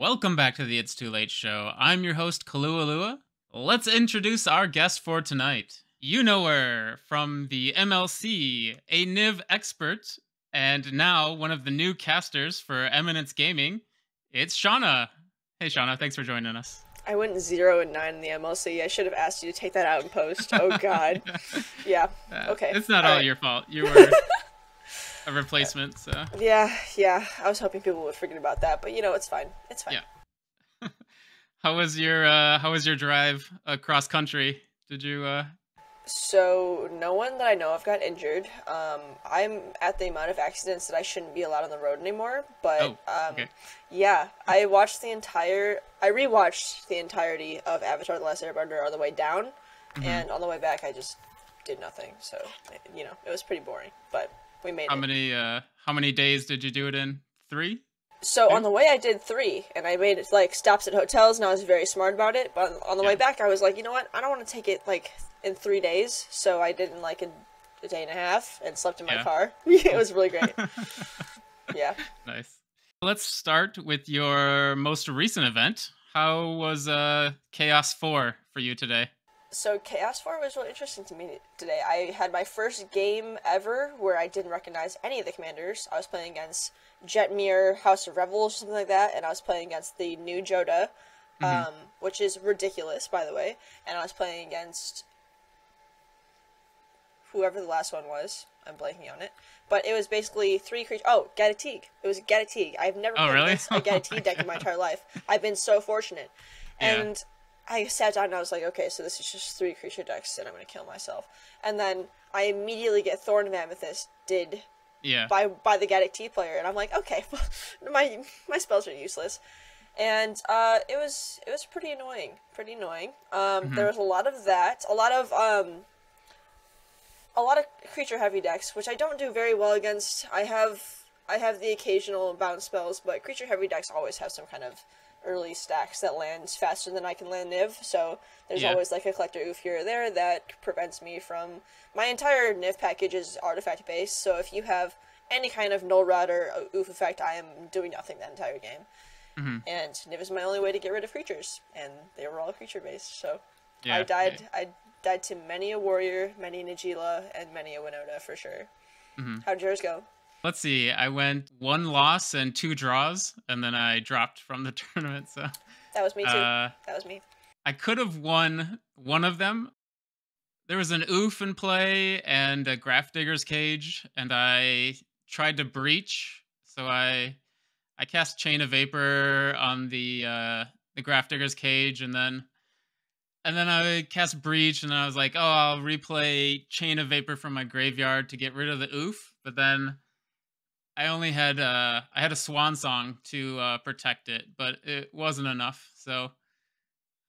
welcome back to the It's Too Late show. I'm your host, Kahlua Lua. Let's introduce our guest for tonight. You know her from the MLC, a Niv expert, and now one of the new casters for Eminence Gaming. It's Shauna. Hey, Shauna, thanks for joining us. I went zero and nine in the MLC. I should have asked you to take that out in post. Oh God. yeah. Uh, Okay. It's not All all, right. your fault. You were a replacement, so. Yeah, yeah. I was hoping people would forget about that, but you know, it's fine. It's fine. Yeah. How was your uh how was your drive across country? Did you uh So no one that I know of got injured. Um, I'm at the amount of accidents that I shouldn't be allowed on the road anymore. But Oh, um, okay. yeah, I watched the entire. I rewatched the entirety of Avatar: The Last Airbender on the way down, Mm-hmm. and on the way back, I just did nothing. So you know, it was pretty boring. But we made how it. many uh how many days did you do it in? 3? So on the way, I did three, and I made it like stops at hotels, and I was very smart about it. But on the way back, I was like, you know what? I don't want to take it like in three days, so I did in like a, a day and a half, and slept in my Yeah. car. it was really great. yeah. Nice. Let's start with your most recent event. How was uh Chaos 4 for you today? So Chaos Four was really interesting to me today. I had my first game ever where I didn't recognize any of the commanders. I was playing against Jetmir, House of Rebels, or something like that, and I was playing against the new Jodah, um, which is ridiculous, by the way. And I was playing against whoever the last one was. I'm blanking on it, but it was basically three creatures. Oh, Gaddock Teeg. It was a Gaddock Teeg. I've never Oh, played really? against a Oh Gaddock Teeg deck in my entire life. I've been so fortunate, Yeah. I sat down and I was like, okay, so this is just three creature decks, and I'm gonna kill myself. And then I immediately get Thorn of Amethyst did Yeah. by by the Gaddock Teeg player, and I'm like, okay, my my spells are useless. And uh, it was it was pretty annoying, pretty annoying. Um, There was a lot of that, a lot of um, a lot of creature heavy decks, which I don't do very well against. I have I have the occasional bounce spells, but creature heavy decks always have some kind of early stacks that lands faster than I can land Niv. So there's Yeah. always like a Collector Ouphe here or there that prevents me from. My entire Niv package is artifact based, so if you have any kind of null rod or oof effect, I am doing nothing that entire game. Mm-hmm. And Niv is my only way to get rid of creatures, and they were all creature based. So Yeah, I died. I died to many a warrior, many a Najeela, and many a Winota for sure. Mm-hmm. How'd yours go? Let's see. I went one loss and two draws and then I dropped from the tournament, so That was me too. uh that was me. I could have won one of them. There was an ouphe in play and a Grafdigger's Cage, and I tried to breach. So I I cast Chain of Vapor on the uh the Grafdigger's Cage, and then and then I cast Breach, and then I was like, oh, I'll replay Chain of Vapor from my graveyard to get rid of the ouphe. But then I only had uh I had a Swan Song to uh, protect it, but it wasn't enough. So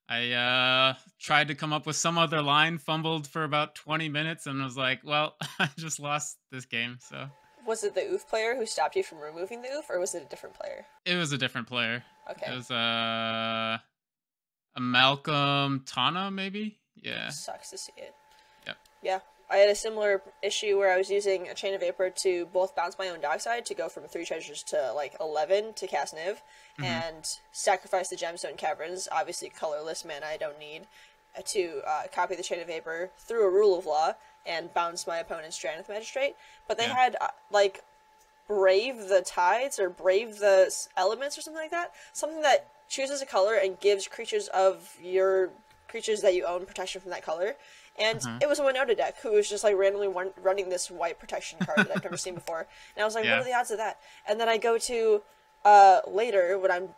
I uh, tried to come up with some other line, fumbled for about 20 minutes, and was like, well, I just lost this game. So Was it the ouphe player who stopped you from removing the ouphe, or was it a different player? it was a different player. Okay. It was uh, a Malcolm Tana, maybe? Yeah. Sucks to see it. Yep. Yeah. I had a similar issue where I was using a chain of vapor to both bounce my own dockside to go from three treasures to like eleven to cast Niv, and sacrifice the gemstone caverns, obviously colorless mana I don't need, uh, to uh, copy the chain of vapor through a rule of law and bounce my opponent's Drannith Magistrate. But they Yeah. had uh, like brave the tides or brave the elements or something like that. Something that chooses a color and gives creatures of your creatures that you own protection from that color. And Mm-hmm. it was a Winota deck who was just like randomly run- running this white protection card that I've never seen before. And I was like, Yeah. what are the odds of that? And then I go to uh, later when I'm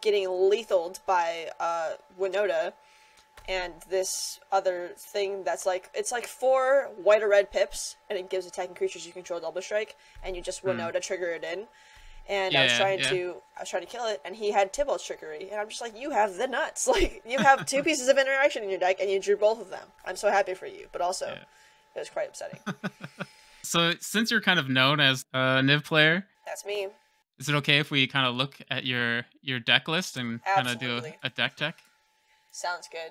getting lethaled by uh, Winota and this other thing that's like it's like four white or red pips and it gives attacking creatures you control double strike and you just Winota trigger it in. And I was. Trying yeah. to I was trying to kill it and he had Tibalt's Trickery and I'm just like, You have the nuts. Like you have two pieces of interaction in your deck and you drew both of them. I'm so happy for you, but also Yeah. it was quite upsetting. So since you're kind of known as a Niv player, That's me. is it okay if we kind of look at your your deck list and kind of do a, a deck check? Sounds good.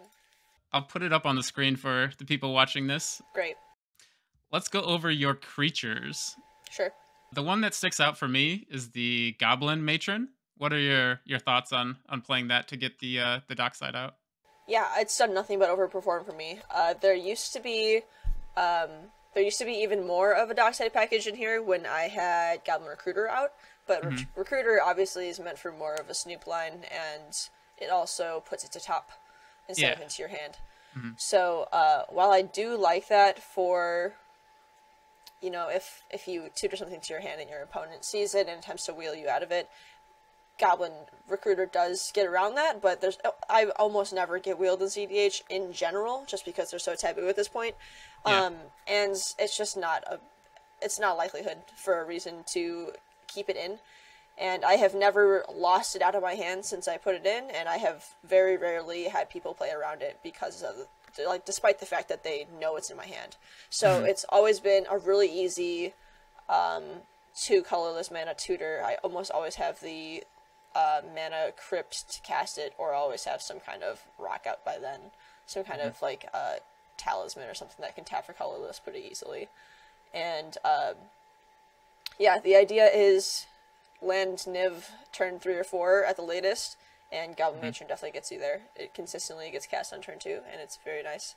I'll put it up on the screen for the people watching this. Great. Let's go over your creatures. Sure. The one that sticks out for me is the Goblin Matron. What are your your thoughts on on playing that to get the uh, the dockside out? Yeah, it's done nothing but overperform for me. Uh, there used to be, um, there used to be even more of a dockside package in here when I had Goblin Recruiter out, but mm-hmm. Re- Recruiter obviously is meant for more of a snoop line, and it also puts it to top instead yeah. of into your hand. Mm-hmm. So uh, while I do like that for, you know, if if you tutor something to your hand and your opponent sees it and attempts to wheel you out of it, Goblin Recruiter does get around that, but there's I almost never get wheeled in CEDH in general, just because they're so taboo at this point. Yeah. Um, and it's just not a, it's not a likelihood for a reason to keep it in. And I have never lost it out of my hand since I put it in, and I have very rarely had people play around it because of like despite the fact that they know it's in my hand. So mm-hmm. it's always been a really easy um, two colorless mana tutor. I almost always have the uh, mana crypt to cast it, or always have some kind of rock out by then, some kind mm-hmm. of like uh, talisman or something that can tap for colorless pretty easily. And uh, yeah, the idea is land Niv turn three or four at the latest, and Goblin mm-hmm. Matron definitely gets you there. It consistently gets cast on turn two, and it's very nice.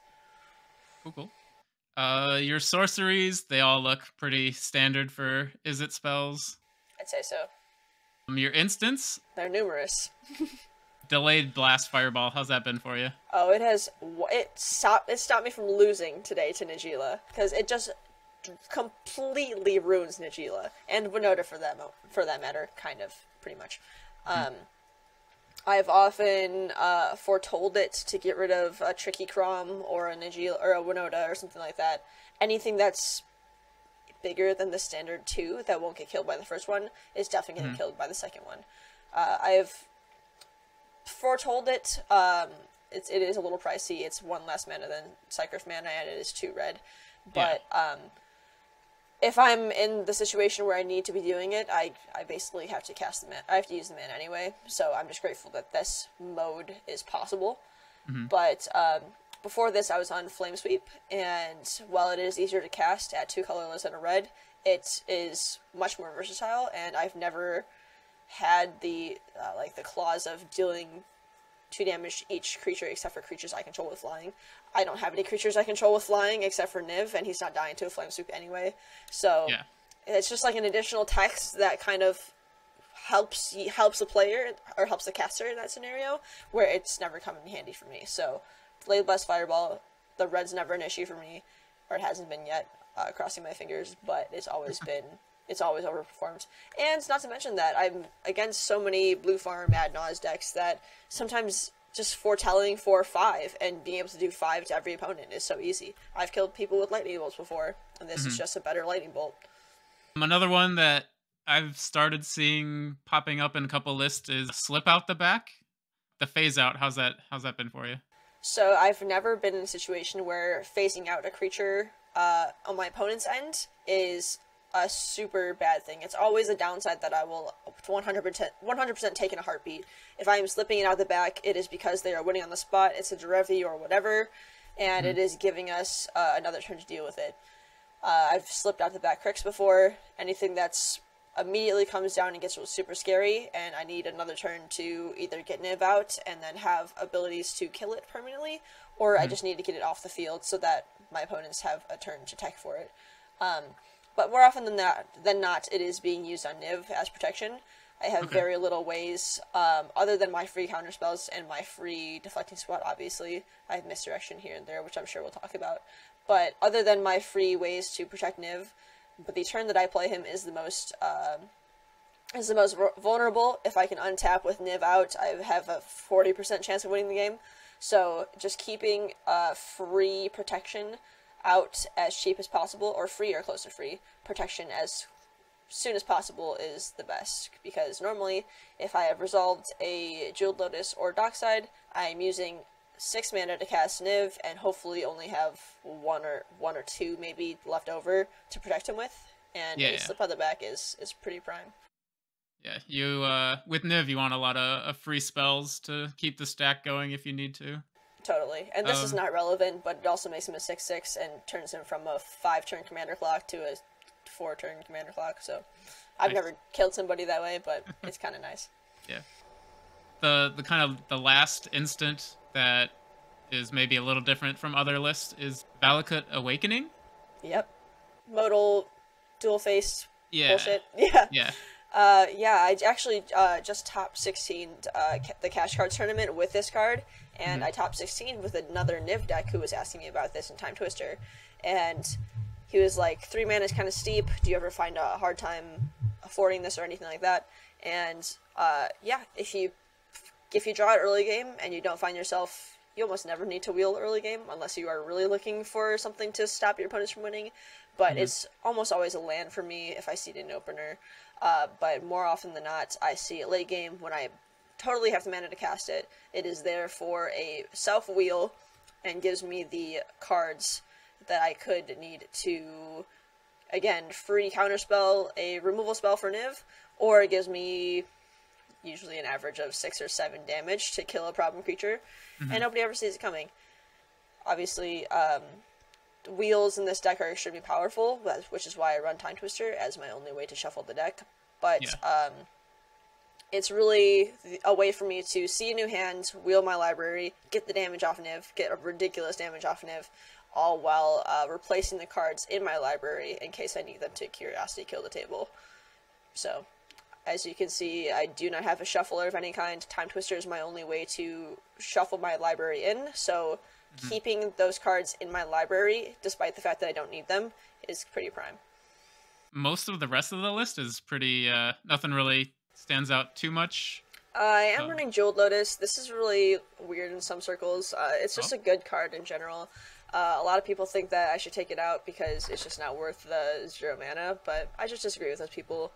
Cool, cool. Uh, your sorceries, they all look pretty standard for Izzet spells. I'd say so. Um, your instants? They're numerous. Delayed blast fireball. How's that been for you? Oh, it has. It stopped. It stopped me from losing today to Najeela because it just completely ruins Najeela and Winota for that for that matter. Kind of, pretty much. Um, I've often uh, foretold it to get rid of a Tricky Crom or a Najeela or a Winota or something like that. Anything that's bigger than the standard two that won't get killed by the first one is definitely getting mm-hmm. killed by the second one. Uh, I've foretold it. Um, it's it is a little pricey. It's one less mana than Cycryph mana, and it is two red. But yeah. um, if I'm in the situation where I need to be doing it, I I basically have to cast the man. I have to use the man anyway. So I'm just grateful that this mode is possible. Mm-hmm. But um, before this, I was on Flame Sweep, and while it is easier to cast at two colorless and a red, it is much more versatile. And I've never had the uh, like the clause of dealing two damage to each creature except for creatures I control with flying. I don't have any creatures I control with flying except for Niv, and he's not dying to a flame sweep anyway. So yeah. it's just like an additional text that kind of helps helps the player or helps the caster in that scenario where it's never come in handy for me. So Blade Blast Fireball, the red's never an issue for me, or it hasn't been yet. Uh, crossing my fingers, but it's always been it's always overperformed. And not to mention that I'm against so many blue farm Ad decks that sometimes just foretelling for five and being able to do five to every opponent is so easy. I've killed people with lightning bolts before, and this mm-hmm. is just a better lightning bolt. Another one that I've started seeing popping up in a couple lists is slip out the back. The phase out, how's that how's that been for you? So I've never been in a situation where phasing out a creature uh, on my opponent's end is a super bad thing. It's always a downside that I will 100% 100% take in a heartbeat. If I am slipping it out the back, it is because they are winning on the spot. It's a Derevi or whatever, and mm-hmm. it is giving us uh, another turn to deal with it. Uh, I've slipped out the back cricks before. Anything that's immediately comes down and gets super scary, and I need another turn to either get Niv out and then have abilities to kill it permanently, or mm-hmm. I just need to get it off the field so that my opponents have a turn to tech for it. Um, but more often than that than not, it is being used on Niv as protection. I have okay. very little ways, um, other than my free counter spells and my free deflecting spot. Obviously, I have misdirection here and there, which I'm sure we'll talk about. But other than my free ways to protect Niv, but the turn that I play him is the most uh, is the most vulnerable. If I can untap with Niv out, I have a forty percent chance of winning the game. So just keeping uh, free protection out as cheap as possible, or free or close to free protection as soon as possible is the best. Because normally, if I have resolved a Jeweled Lotus or Dockside, I'm using six mana to cast Niv, and hopefully only have one or one or two maybe left over to protect him with. And yeah, a yeah. slip on the back is is pretty prime. Yeah, you uh, with Niv, you want a lot of, of free spells to keep the stack going if you need to. Totally. And this um, is not relevant, but it also makes him a 6 6 and turns him from a 5 turn commander clock to a 4 turn commander clock. So I've nice. never killed somebody that way, but it's kind of nice. Yeah. The the kind of the last instant that is maybe a little different from other lists is Valakut Awakening. Yep. Modal, dual faced Yeah. bullshit. Yeah. Yeah. Uh, yeah, I actually uh, just top 16 uh, ca- the cash card tournament with this card, and I top 16 with another Niv deck who was asking me about this in Time Twister, and he was like, three mana is kind of steep. Do you ever find a hard time affording this or anything like that? And uh, yeah, if you if you draw it early game and you don't find yourself, you almost never need to wheel early game unless you are really looking for something to stop your opponents from winning. But it's almost always a land for me if I see it in opener. Uh, but more often than not, I see it late game when I totally have the mana to cast it. It is there for a self wheel and gives me the cards that I could need to, again, free counterspell a removal spell for Niv, or it gives me usually an average of six or seven damage to kill a problem creature, and nobody ever sees it coming. Obviously, um, wheels in this deck are extremely powerful, which is why I run Time Twister as my only way to shuffle the deck. But Yeah. um, it's really a way for me to see a new hand, wheel my library, get the damage off Niv, get a ridiculous damage off Niv, all while uh, replacing the cards in my library in case I need them to Curiosity kill the table. So, as you can see, I do not have a shuffler of any kind. Time Twister is my only way to shuffle my library in, so keeping those cards in my library, despite the fact that I don't need them, is pretty prime. Most of the rest of the list is pretty. Uh, nothing really stands out too much. I am Oh. running Jeweled Lotus. This is really weird in some circles. Uh, it's just Oh. a good card in general. Uh, a lot of people think that I should take it out because it's just not worth the zero mana, but I just disagree with those people.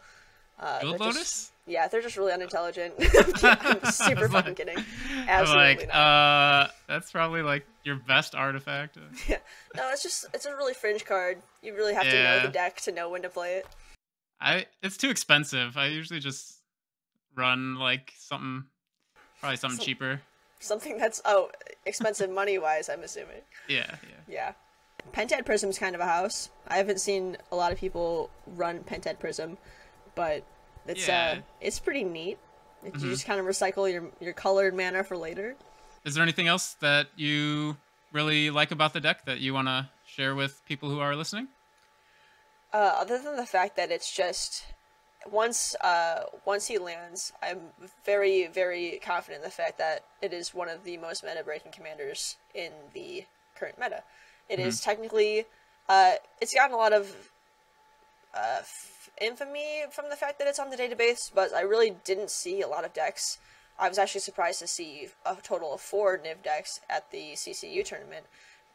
Uh, Jeweled they're just- Lotus? yeah, they're just really unintelligent. I'm super fucking like- kidding. Absolutely like, not. uh, that's probably like your best artifact. Yeah. No, it's just it's a really fringe card. You really have to know the deck to know when to play it. I it's too expensive. I usually just run like something, probably something Some- cheaper. Something that's oh expensive money wise. I'm assuming. Yeah, yeah. Yeah. Pentad Prism's kind of a house. I haven't seen a lot of people run Pentad Prism, but it's Yeah. uh it's pretty neat. You just kind of recycle your your colored mana for later. Is there anything else that you really like about the deck that you want to share with people who are listening? Uh, other than the fact that it's just once uh, once he lands, I'm very very confident in the fact that it is one of the most meta breaking commanders in the current meta. It is technically uh, it's gotten a lot of uh, f- infamy from the fact that it's on the database, but I really didn't see a lot of decks. I was actually surprised to see a total of four Niv decks at the CCU tournament,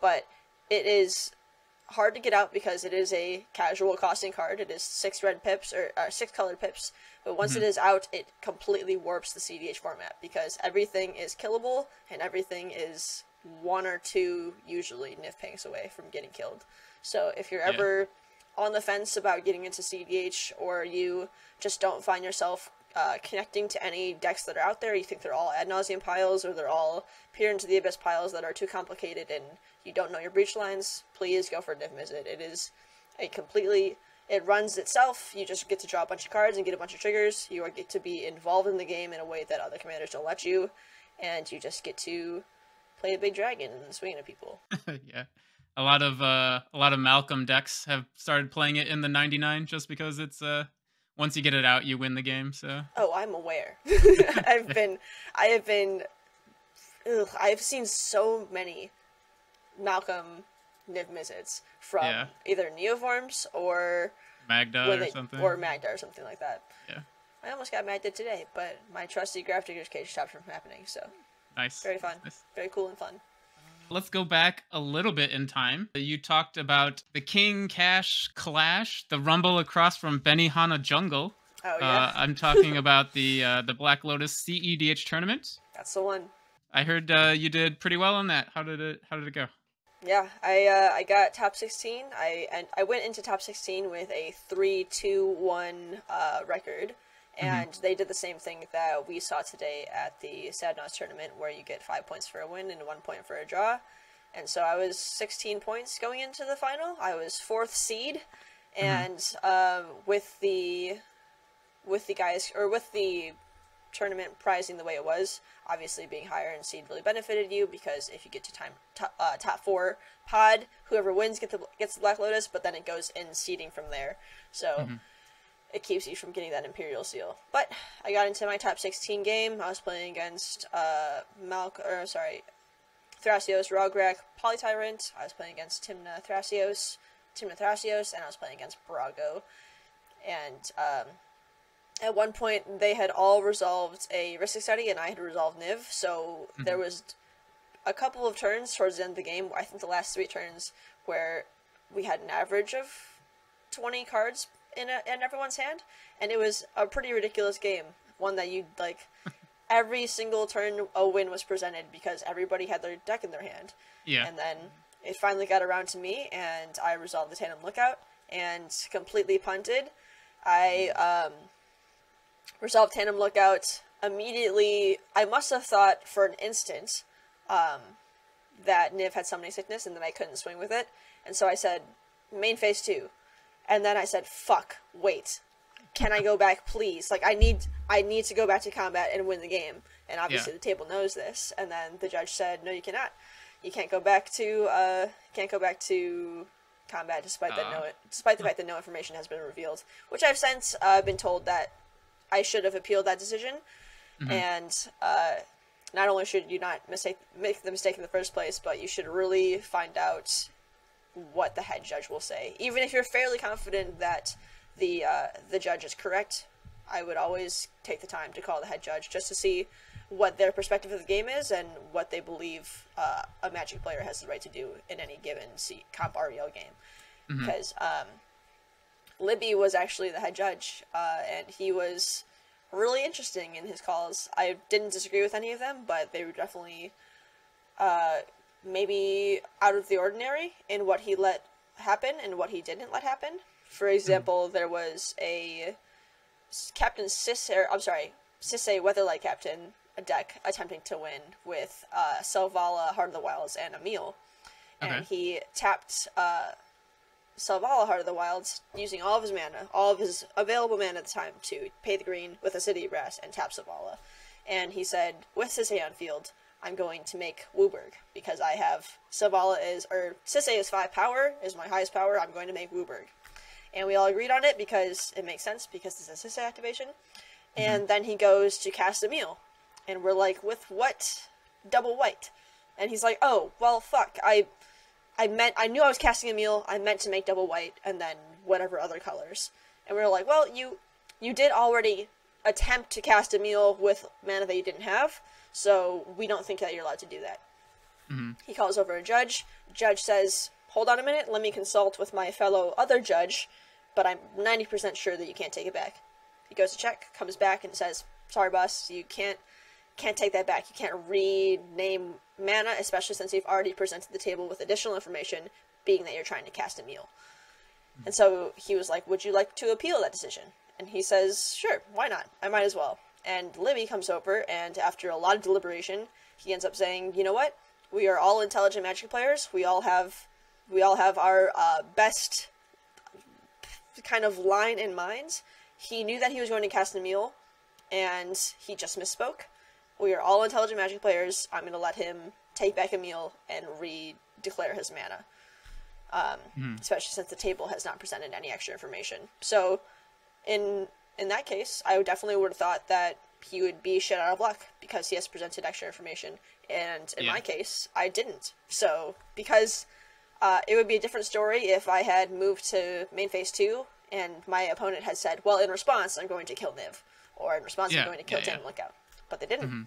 but it is hard to get out because it is a casual costing card. It is six red pips or uh, six colored pips, but once it is out, it completely warps the CDH format because everything is killable and everything is one or two usually Niv pangs away from getting killed. So if you're Yeah. ever on the fence about getting into CDH or you just don't find yourself uh, connecting to any decks that are out there, you think they're all ad nauseam piles or they're all peer into the abyss piles that are too complicated and you don't know your breach lines, please go for Niv Mizzet. It is a completely it runs itself. You just get to draw a bunch of cards and get a bunch of triggers. You get to be involved in the game in a way that other commanders don't let you, and you just get to play a big dragon and swing at people. yeah. A lot of uh, a lot of Malcolm decks have started playing it in the 99 just because it's uh once you get it out, you win the game. So Oh, I'm aware. I've been, I have been, ugh, I've seen so many Malcolm Niv Mizzets from Yeah. either Neoforms or Magda or they- something. or Magda or something like that. Yeah. I almost got Magda today, but my trusty Grafdigger's Cage stopped from happening. So nice. very fun, Nice. very cool and fun. Let's go back a little bit in time. You talked about the King Cash Clash, the rumble across from Benihana Jungle. Oh yeah, Uh, I'm talking about the uh, the Black Lotus CEDH tournament. that's the one. I heard uh, you did pretty well on that. How did it How did it go? Yeah, I uh, I got top sixteen. I and I went into top sixteen with a three two one uh, record, and they did the same thing that we saw today at the Sadnos tournament, where you get five points for a win and one point for a draw. And so I was sixteen points going into the final. I was fourth seed, and um, with the with the guys or with the tournament prizing the way it was. Obviously, being higher in seed really benefited you because if you get to time top, uh, top four pod, whoever wins get the gets the Black Lotus, but then it goes in seeding from there. So. Mm-hmm it keeps you from getting that Imperial Seal. But I got into my top 16 game. I was playing against uh, Malk, or sorry, Thrasios, Rograkh, Polytyrant. I was playing against Tymna Thrasios, Tymna Thrasios, and I was playing against Brago. And um, at one point, they had all resolved a Rhystic Study, and I had resolved Niv. So mm-hmm. there was a couple of turns towards the end of the game. I think the last three turns where we had an average of 20 cards in a, in everyone's hand, and it was a pretty ridiculous game. One that you like. every single turn, a win was presented because everybody had their deck in their hand. Yeah. And then it finally got around to me, and I resolved the tandem lookout and completely punted. I um, resolved tandem lookout immediately. I must have thought for an instant um, that Niv had summoning sickness and that I couldn't swing with it, and so I said, "Main phase two. And then I said, "Fuck, wait, can I go back, please? Like, I need, I need to go back to combat and win the game." And obviously, yeah. the table knows this. And then the judge said, "No, you cannot. You can't go back to, uh, can't go back to combat, despite uh, that no, despite the fact that no information has been revealed." Which I've since uh, been told that I should have appealed that decision, mm-hmm. and uh, not only should you not mistake make the mistake in the first place, but you should really find out what the head judge will say. Even if you're fairly confident that the uh, the judge is correct, I would always take the time to call the head judge just to see what their perspective of the game is and what they believe uh, a Magic player has the right to do in any given C- comp REL game. Mm-hmm. Because um, Libby was actually the head judge, uh, and he was really interesting in his calls. I didn't disagree with any of them, but they were definitely uh, maybe out of the ordinary in what he let happen and what he didn't let happen. For example, mm. there was a Captain Sisay, I'm sorry, Sisay Weatherlight Captain, a deck attempting to win with uh, Selvala, Heart of the Wilds, and Emiel. Okay. And he tapped uh, Selvala, Heart of the Wilds, using all of his mana, all of his available mana at the time to pay the green with a City Brass and tap Selvala. And he said, with Sisay on field, I'm going to make WUBRG because I have Selvala is or Sisay is five power is my highest power. I'm going to make WUBRG, and we all agreed on it because it makes sense because it's a Sisay activation. Mm-hmm. And then he goes to cast Emiel, and we're like, with what double white? And he's like, oh well, fuck. I I meant I knew I was casting Emiel. I meant to make double white and then whatever other colors. And we were like, well, you you did already attempt to cast Emiel with mana that you didn't have. So we don't think that you're allowed to do that. Mm-hmm. He calls over a judge. Judge says, "Hold on a minute. Let me consult with my fellow other judge, but I'm 90% sure that you can't take it back." He goes to check, comes back, and says, "Sorry, boss. You can't can't take that back. You can't rename mana, especially since you've already presented the table with additional information, being that you're trying to cast Emiel." Mm-hmm. And so he was like, "Would you like to appeal that decision?" And he says, "Sure. Why not? I might as well." And Libby comes over, and after a lot of deliberation, he ends up saying, "You know what? We are all intelligent Magic players. We all have, we all have our uh, best kind of line in mind. He knew that he was going to cast Emiel, and he just misspoke. We are all intelligent Magic players. I'm going to let him take back Emiel and re-declare his mana." Um, mm. especially since the table has not presented any extra information. So, in in that case, I definitely would have thought that he would be shit out of luck because he has presented extra information. And in yeah. my case, I didn't. So, because uh, it would be a different story if I had moved to main phase 2 and my opponent had said, well, in response, I'm going to kill Niv. Or in response, yeah, I'm going to kill yeah, Tim Lookout. But they didn't. Mm-hmm.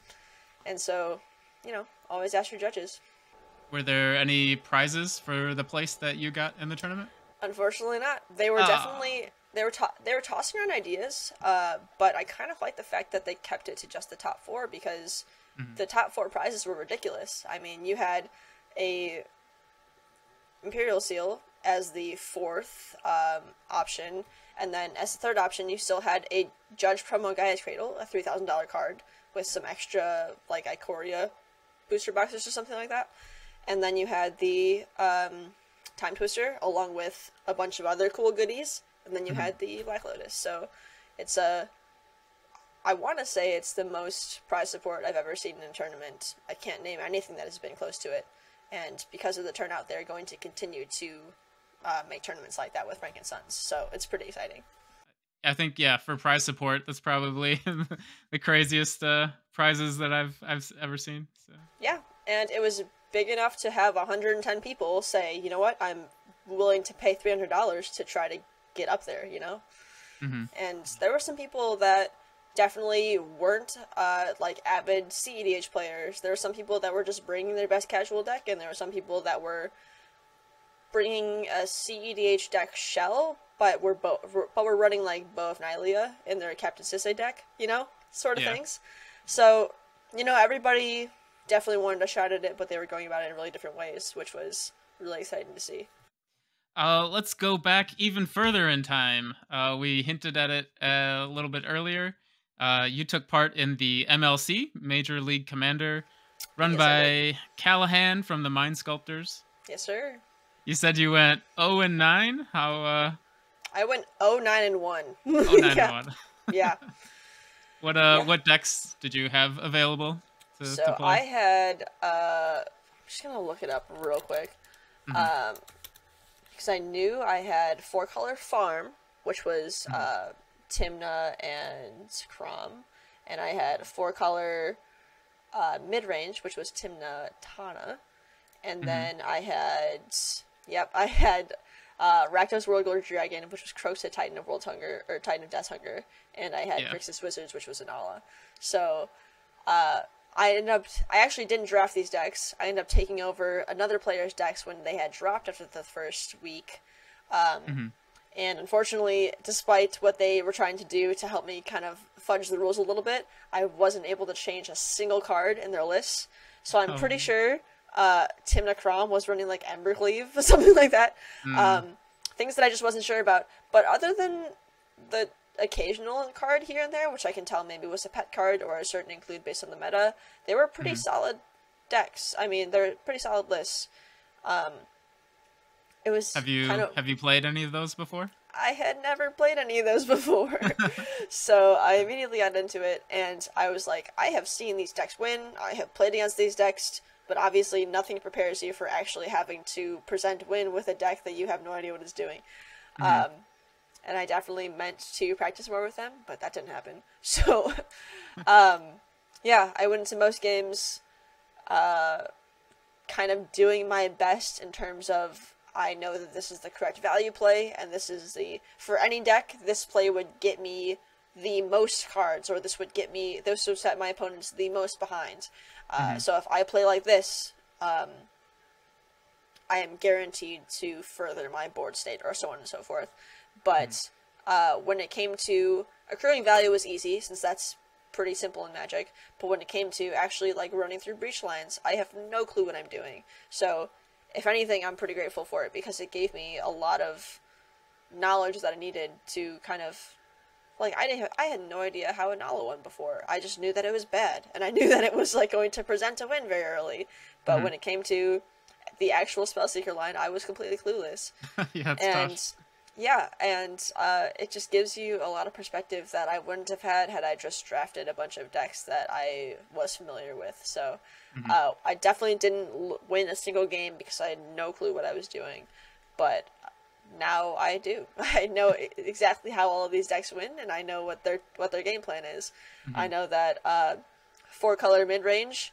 And so, you know, always ask your judges. Were there any prizes for the place that you got in the tournament? Unfortunately, not. They were oh. definitely they were to- they were tossing around ideas, uh, but I kind of like the fact that they kept it to just the top four because mm-hmm. the top four prizes were ridiculous. I mean, you had a Imperial Seal as the fourth um, option, and then as the third option, you still had a Judge Promo Gaea's Cradle, a three thousand dollar card with some extra like Ikoria booster boxes or something like that, and then you had the um, Time Twister along with a bunch of other cool goodies and then you mm-hmm. had the Black Lotus. So it's a I want to say it's the most prize support I've ever seen in a tournament. I can't name anything that has been close to it, and because of the turnout, they're going to continue to uh, make tournaments like that with Frank and Sons. So it's pretty exciting. I think yeah, for prize support, that's probably the craziest uh, prizes that I've I've ever seen. So. Yeah, and it was big enough to have 110 people say, you know what, I'm willing to pay $300 to try to get up there. You know, mm-hmm. and there were some people that definitely weren't uh, like avid CEDH players. There were some people that were just bringing their best casual deck, and there were some people that were bringing a CEDH deck shell, but we're both, but we're running like Bow of Nylea in their Captain Sisay deck, you know, sort of yeah. things. So, you know, everybody definitely wanted a shot at it, but they were going about it in really different ways, which was really exciting to see. Uh, let's go back even further in time. Uh, we hinted at it a little bit earlier. Uh, you took part in the MLC, Major League Commander, run yes, by Callahan from the Mind Sculptors. Yes, sir. You said you went 0 and 9. How? uh I went 0 9 and 1. 0 9 yeah. and 1. yeah. What uh yeah. what decks did you have available to, so to? I had uh I'm just going to look it up real quick. Mm-hmm. Um because I knew I had four color farm, which was mm-hmm. uh Tymna and Kraum, and I had four color uh, mid range, which was Tymna Tana, and mm-hmm. then I had Yep, I had uh, Rakdos Worldgorger Dragon, which was Kroxa Titan of World Hunger or Titan of Death Hunger, and I had yeah. Grixis Wizards, which was Inalla. So uh, I ended up I actually didn't draft these decks. I ended up taking over another player's decks when they had dropped after the first week. Um, mm-hmm. And unfortunately, despite what they were trying to do to help me kind of fudge the rules a little bit, I wasn't able to change a single card in their lists. So I'm oh. pretty sure uh, Tymna Kraum was running like Embercleave or something like that. Mm. Um, things that I just wasn't sure about. But other than the occasional card here and there, which I can tell maybe was a pet card or a certain include based on the meta, they were pretty mm. solid decks. I mean, they're pretty solid lists. Um, it was. Have you kind of, have you played any of those before? I had never played any of those before. so I immediately got into it and I was like, I have seen these decks win. I have played against these decks but obviously nothing prepares you for actually having to present win with a deck that you have no idea what it's doing. Mm-hmm. Um, and I definitely meant to practice more with them, but that didn't happen. So, um, yeah, I went into most games, uh, kind of doing my best in terms of I know that this is the correct value play, and this is the for any deck this play would get me the most cards, or this would get me this would set my opponents the most behind. Uh, mm-hmm. So if I play like this, um, I am guaranteed to further my board state, or so on and so forth. But mm-hmm. uh, when it came to accruing value was easy, since that's pretty simple in Magic. But when it came to actually like running through breach lines, I have no clue what I'm doing. So if anything, I'm pretty grateful for it because it gave me a lot of knowledge that I needed to kind of like I didn't I had no idea how Inalla won before. I just knew that it was bad, and I knew that it was like going to present a win very early. But mm-hmm. when it came to the actual Spellseeker line, I was completely clueless. yeah, and tough. Yeah, and uh, it just gives you a lot of perspective that I wouldn't have had had I just drafted a bunch of decks that I was familiar with. So mm-hmm. uh, I definitely didn't l- win a single game because I had no clue what I was doing. But now I do. I know exactly how all of these decks win, and I know what their what their game plan is. Mm-hmm. I know that uh, four color mid range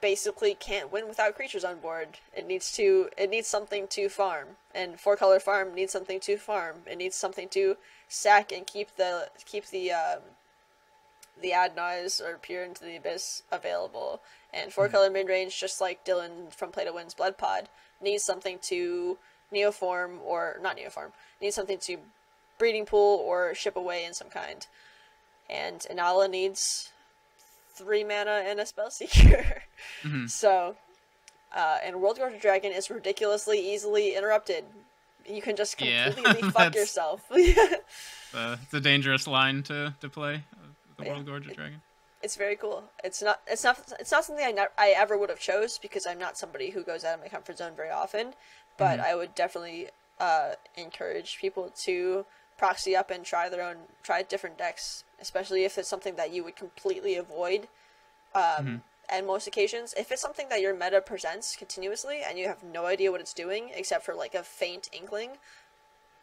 basically can't win without creatures on board. It needs to it needs something to farm, and four color farm needs something to farm. It needs something to sack and keep the keep the um, the Adnais or Peer into the Abyss available. And four mm-hmm. color mid range, just like Dylan from Play to Win's Blood Pod, needs something to neoform or not neoform needs something to breeding pool or ship away in some kind. And Inalla needs three mana and a spell seeker. Mm-hmm. So, uh, and Worldgorger Dragon is ridiculously easily interrupted. You can just completely yeah, fuck yourself. uh, it's a dangerous line to, to play. Uh, the Worldgorger Dragon. It's very cool. It's not. It's not. It's not something I, ne- I ever would have chose because I'm not somebody who goes out of my comfort zone very often but mm-hmm. I would definitely uh, encourage people to proxy up and try their own, try different decks, especially if it's something that you would completely avoid. Um, mm-hmm. And most occasions, if it's something that your meta presents continuously and you have no idea what it's doing except for like a faint inkling,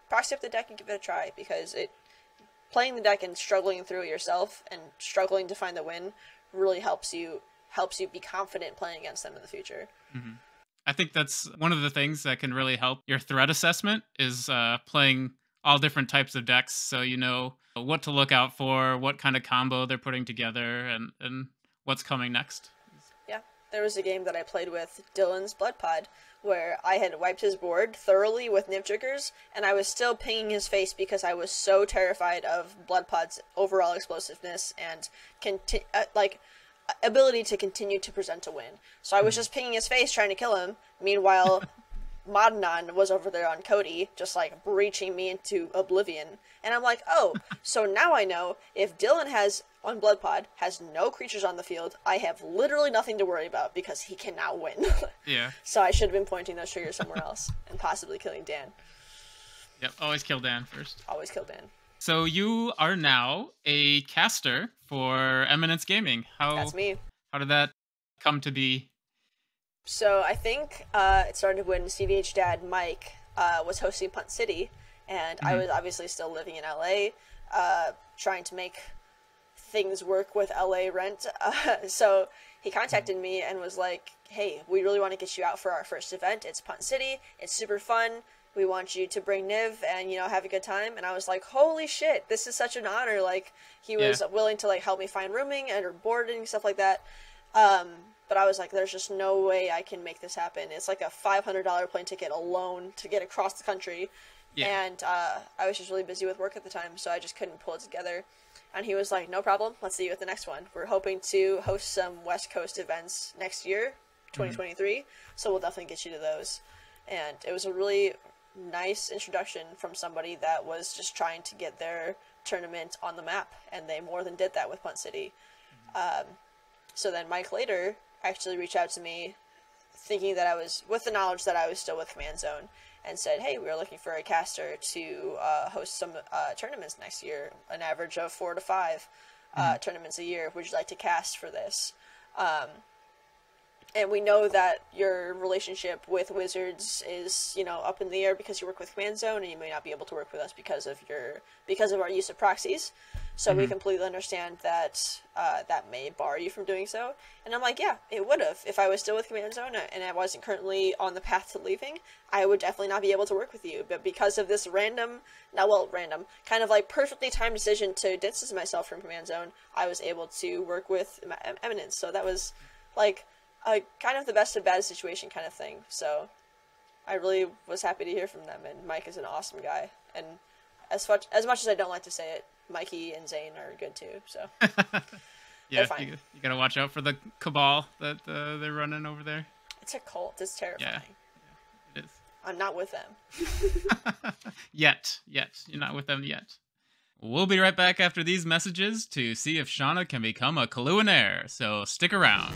proxy up the deck and give it a try because it playing the deck and struggling through it yourself and struggling to find the win really helps you helps you be confident playing against them in the future. Mm-hmm. I think that's one of the things that can really help your threat assessment is uh, playing all different types of decks, so you know what to look out for, what kind of combo they're putting together, and and what's coming next. Yeah, there was a game that I played with Dylan's Blood Pod where I had wiped his board thoroughly with Niv triggers, and I was still pinging his face because I was so terrified of Blood Pod's overall explosiveness and conti- uh, like ability to continue to present a win. So I was hmm. just pinging his face trying to kill him. Meanwhile, Modnan was over there on Cody, just like breaching me into oblivion. And I'm like, oh, so now I know if Dylan has on Blood Pod has no creatures on the field, I have literally nothing to worry about because he cannot win. yeah. So I should have been pointing those triggers somewhere else and possibly killing Dan. Yep, always kill Dan first. Always kill Dan. So you are now a caster for Eminence Gaming. How That's me. How did that come to be? So I think uh, it started when CVH dad Mike uh, was hosting Punt City, and mm-hmm. I was obviously still living in LA, uh, trying to make things work with LA rent. so he contacted me and was like, "Hey, we really want to get you out for our first event. It's Punt City. It's super fun. We want you to bring Niv and you know have a good time." And I was like, "Holy shit, this is such an honor!" Like he was yeah. willing to like help me find rooming and or boarding stuff like that. Um, but I was like, there's just no way I can make this happen. It's like a $500 plane ticket alone to get across the country. Yeah. And uh, I was just really busy with work at the time, so I just couldn't pull it together. And he was like, no problem. Let's see you at the next one. We're hoping to host some West Coast events next year, 2023. Mm-hmm. So we'll definitely get you to those. And it was a really nice introduction from somebody that was just trying to get their tournament on the map. And they more than did that with Punt City. Mm-hmm. Um, so then Mike later actually reached out to me thinking that I was, with the knowledge that I was still with Command Zone, and said, hey, we are looking for a caster to uh, host some uh, tournaments next year, an average of four to five uh, mm-hmm. tournaments a year. Would you like to cast for this? Um, and we know that your relationship with Wizards is, you know, up in the air because you work with Command Zone, and you may not be able to work with us because of your because of our use of proxies. So mm-hmm. we completely understand that uh, that may bar you from doing so. And I'm like, yeah, it would have if I was still with Command Zone and I wasn't currently on the path to leaving. I would definitely not be able to work with you. But because of this random, now well, random, kind of like perfectly timed decision to distance myself from Command Zone, I was able to work with Eminence. So that was like a kind of the best of bad situation kind of thing. So I really was happy to hear from them, and Mike is an awesome guy. And as much as much as I don't like to say it, Mikey and Zane are good too. So yeah, you, you, gotta watch out for the cabal that uh, they're running over there. It's a cult. It's terrifying. Yeah, yeah it is. I'm not with them. yet, yet you're not with them yet. We'll be right back after these messages to see if Shauna can become a Kaluanair, so stick around.